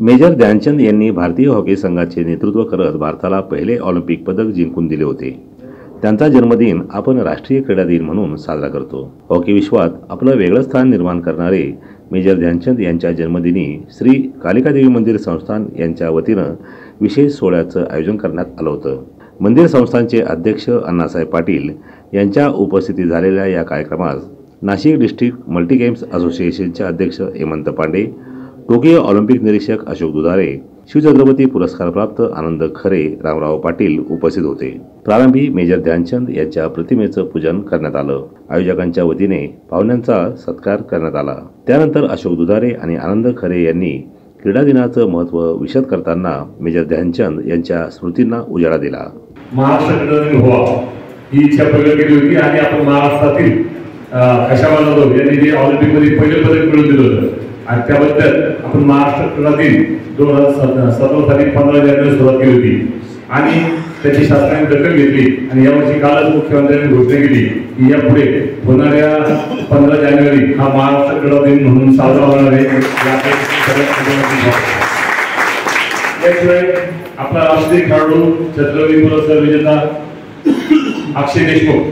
Major Dhyanchand यांनी भारतीय hockey संघाचे नेतृत्व करत भारताला पहिले ऑलिम्पिक पदक जिंकून दिले होते. त्यांचा जन्मदिन आपण राष्ट्रीय क्रीडा दिन म्हणून साजरा करतो. हॉकी विश्वात आपलं वेगळं स्थान निर्माण करणारे मेजर ध्यानचंद यांच्या जन्मदिनी श्री कालिकादेवी मंदिर संस्थान यांच्या वतीनं विशेष सोहळ्याचं आयोजन करण्यात आलं होतं. मंदिर संस्थानचे अध्यक्ष अण्णासाहेब पाटील यांच्या उपस्थितीत झालेल्या या कार्यक्रमास नाशिक डिस्ट्रिक्ट मल्टी गेम्स असोसिएशनचे अध्यक्ष हेमंत पांडे टोकियो ऑलिम्पिक निरीक्षक अशोक दुधारे शिवछत्रपती पुरस्कारप्राप्त आनंद खरे रामराव पाटील उपस्थित होते. प्रारंभी मेजर ध्यानचंद यांच्या प्रतिमेचं पूजन करण्यात आलं. आयोजकांच्या वतीने पाहुण्यांचा सत्कार करण्यात आला. त्यानंतर अशोक दुधारे आणि आनंद खरे यांनी क्रीडा दिनाचं महत्त्व विशद करताना मेजर ध्यानचंद यांच्या स्मृतींना उजाळा दिला. महाराष्ट्र हो. ही. इच्छा प्रगट केली होती आणि आपण महाराष्ट्रातील यांनी जे ऑलिम्पिकमध्ये पहिले पदक मिळवून दिलं होतं. आणि त्याबद्दल आपण महाराष्ट्र क्रीडा दिन दोन हजार सतरा तारीख पंधरा जानेवारी सुरुवात केली होती. आणि त्याची शासनाने दखल घेतली आणि यावर्षी कालच मुख्यमंत्र्यांनी घोषणा केली की यापुढे होणाऱ्या पंधरा जानेवारी हा महाराष्ट्र क्रीडा दिन म्हणून साजरा होणार आहे. याशिवाय आपला राष्ट्रीय खेळाडू छत्रपती पुरस्कार विजेता अक्षय देशमुख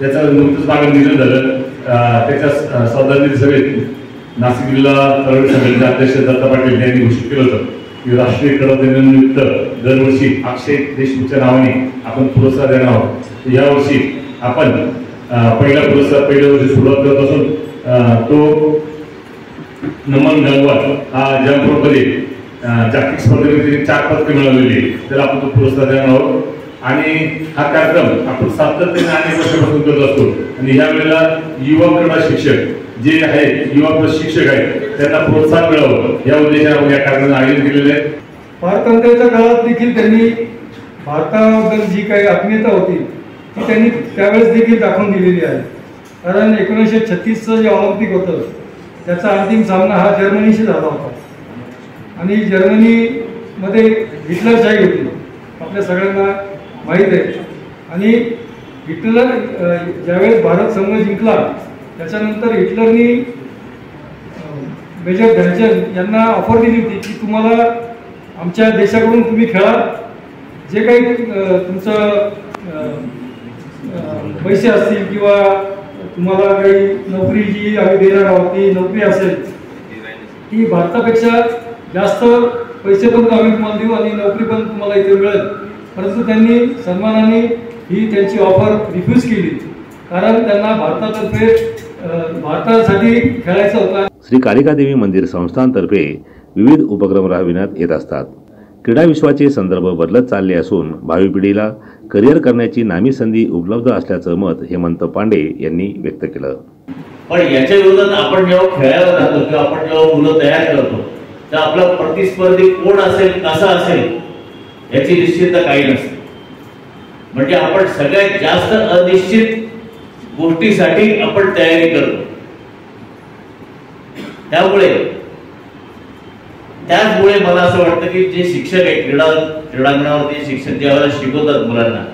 त्याचं नुकतंच मागे निधन झालं. त्याच्या श्रद्धांजली सभेत नाशिक जिल्हा तळवडी समितीचे अध्यक्ष दत्ता पाटील यांनी घोषित केलं होतं की राष्ट्रीय क्रीडा दिनानिमित्त दरवर्षी अक्षय देशमुखच्या नावाने आपण पुरस्कार देणार आहोत. यावर्षी आपण पहिला पुरस्कार पहिल्या वर्षी सुरुवात करत असून तो नमन गंगवार हा जम्पमध्ये जागतिक स्पर्धेमध्ये चार पदके मिळवलेली त्याला आपण तो पुरस्कार देणार आहोत. आणि हा कार्यक्रम आपण सातत्याने अनेक वर्षापासून करत असतो. आणि या वेळेला युवा क्रीडा शिक्षक जे आहेत युवा प्रशिक्षक आहेत त्यांना प्रोत्साहन मिळावं. या उद्देशाने या कार्यक्रमाचं आयोजन केलेलं आहे. पारतंत्र्याच्या काळात देखील त्यांनी भारताबद्दल जी काही आत्मीयता होती ती त्यांनी त्यावेळेस देखील दाखवून दिलेली आहे. कारण एकोणीसशे छत्तीसचं जे ऑलिम्पिक होतं त्याचा अंतिम सामना हा जर्मनीशी झाला होता. आणि जर्मनीमध्ये हिटलरशाही होती आपल्या सगळ्यांना माहीत आहे. आणि हिटलर ज्यावेळेस भारत संघ जिंकला त्याच्यानंतर हिटलरनी मेजर ध्यानचंद यांना ऑफर दिली होती की तुम्हाला आमच्या देशाकडून तुम्ही खेळा जे काही तुमचं पैसे असतील किंवा तुम्हाला काही नोकरी जी आम्ही देणार आहोत ती नोकरी असेल ती भारतापेक्षा जास्त पैसे पण आम्ही तुम्हाला देऊ आणि नोकरी पण तुम्हाला इथे मिळेल. परंतु त्यांनी सन्मानाने ही त्यांची ऑफर रिफ्यूज केली. कारण त्यांना भारतातर्फे भारतासाठी खेळायचं होतं. श्री कालिकादेवी मंदिर संस्थांतर्फे विविध उपक्रम राबविण्यात येत असतात. क्रीडा विश्वाचे संदर्भ बदलत चालले असून भावी पिढीला करिअर करण्याची नामी संधी उपलब्ध असल्याचं मत हेमंत पांडे यांनी व्यक्त केलं. पण याच्या विरोधात आपण जेव्हा खेळायला जातो किंवा आपण जेव्हा मुलं तयार करतो तर आपला प्रतिस्पर्धी कोण असेल कसा असेल याची निश्चितता काही नसते. म्हणजे आपण सगळ्यात जास्त अनिश्चित गोष्टीसाठी आपण तयारी करतो. त्यामुळे त्याचमुळे मला असं वाटतं की जे शिक्षक आहे क्रीडा क्रीडांगणावरती शिक्षक ज्यावेळेला शिकवतात मुलांना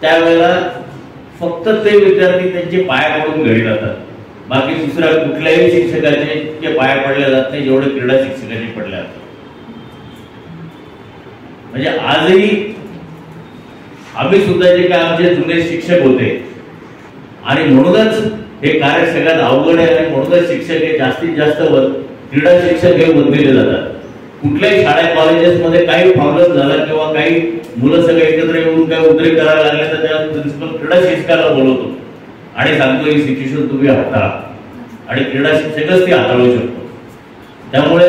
त्यावेळेला फक्त ते विद्यार्थी त्यांचे पाया पडून घरी जातात. बाकी दुसऱ्या कुठल्याही शिक्षकाचे जे पाया पडले जात नाही जेवढे क्रीडा शिक्षकाचे पडले जातात. म्हणजे आजही आम्ही सुद्धा जे काय आमचे जुने शिक्षक होते आणि म्हणूनच हे कार्य सगळ्यात अवघड आहे आणि म्हणूनच शिक्षक हे जास्तीत जास्त क्रीडा शिक्षक हे बनविले जातात. कुठल्याही शाळा कॉलेजेसमध्ये काही प्रॉब्लेम झाला किंवा काही मुलं सगळे एकत्र येऊन काही उद्रेक करायला लागले तर त्या प्रिन्सिपल क्रीडा शिक्षकाला बोलवतो. आणि सांगतो ही सिच्युएशन तुम्ही हाताळा. आणि क्रीडा शिक्षकच ती हाताळू शकतो. त्यामुळे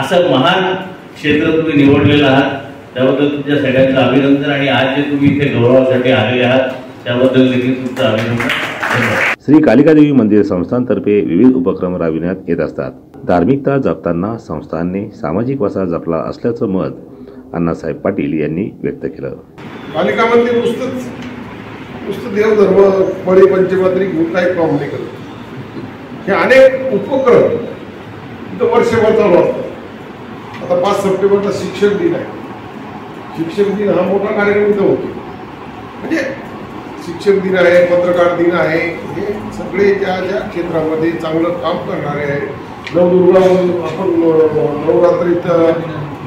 असं महान क्षेत्र तुम्ही निवडलेलं आहात. त्याबद्दल तुमच्या सगळ्यांचं अभिनंदन आणि आज जे तुम्ही इथे गौरवासाठी आलेले आहात त्याबद्दल देखील तुमचं अभिनंदन. श्री कालिकादेवी मंदिर संस्थांतर्फे विविध उपक्रम राबविण्यात येत असतात. धार्मिकता जपताना संस्थांनी सामाजिक वसा जपला असल्याचं मत अण्णासाहेब पाटील यांनी व्यक्त केलं. कालिका मंदिर नुसतंच नुसतं देवधर्म बळी पंचमात्री काही काम नाही करत. हे अनेक उपक्रम इथं वर्षभर चालू असतात. आता पाच सप्टेंबरला शिक्षक दिन आहे. शिक्षक दिन हा मोठा कार्यक्रम इथं होतो. म्हणजे शिक्षक दिन आहे पत्रकार दिन आहे. हे सगळे ज्या ज्या क्षेत्रामध्ये चांगलं काम करणारे आहे नवदुर्गा आपण नवरात्रीत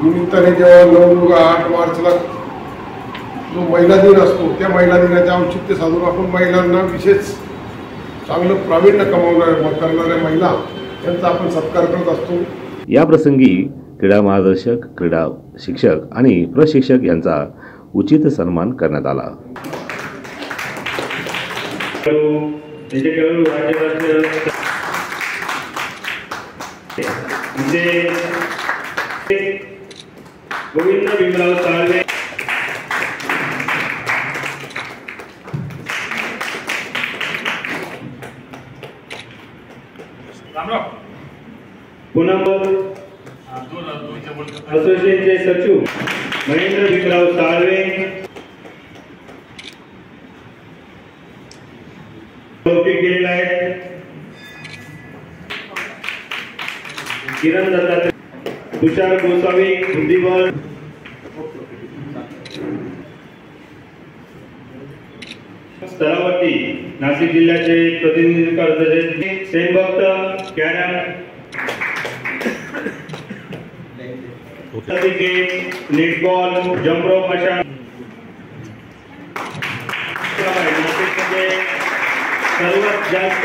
निमित्ताने जेव्हा नवदुर्गा आठ मार्चला जो महिला दिन असतो त्या महिला दिनाचे औचित्य साधून आपण महिलांना विशेष चांगलं प्रावीण्य कमावणाऱ्या करणाऱ्या महिला यांचा आपण सत्कार करत असतो. या प्रसंगी क्रीडा मार्गदर्शक क्रीडा शिक्षक आणि प्रशिक्षक यांचा उचित सन्मान करण्यात आला. त्यांचे खेळाडू राज्य म्हणजे गोविंद भीमराव साळवे पूनम असोसिएशनचे सचिव महेंद्र भीमराव साळवे कौतुक केलेलं आहे किरण दत्तात्रय तुषार गोसावी बुद्धिबळ. स्तरावरती नाशिक जिल्ह्याचे प्रतिनिधित्व करत सेनभक्त कॅरम. नेटबॉल जम्परो अशा सर्वात जास्त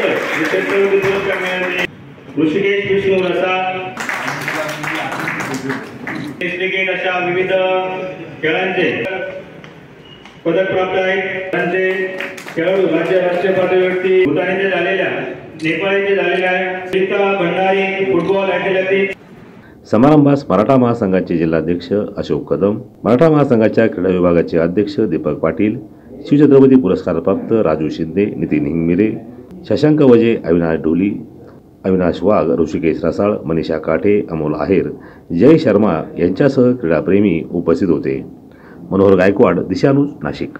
ऋषिकेश विष्णू रसाळ क्रिकेट अशा विविध खेळांचे पदक प्राप्त आहेत. त्यांचे खेळाडू राज्य राष्ट्रीय पातळीवरती भूतानीचे झालेल्या नेपाळीचे झालेल्या सीता भंडारी फुटबॉल ॲथलेटिक्स समारंभास मराठा महासंघाचे जिल्हाध्यक्ष अशोक कदम मराठा महासंघाच्या क्रीडा विभागाचे अध्यक्ष दीपक पाटील शिवछत्रपती पुरस्कारप्राप्त राजू शिंदे नितीन हिंगमिरे शशांक वजे अविनाश ढोली अविनाश वाघ ऋषिकेश रसाळ मनीषा काठे अमोल आहेर जय शर्मा यांच्यासह क्रीडाप्रेमी उपस्थित होते. मनोहर गायकवाड दिशानुज नाशिक.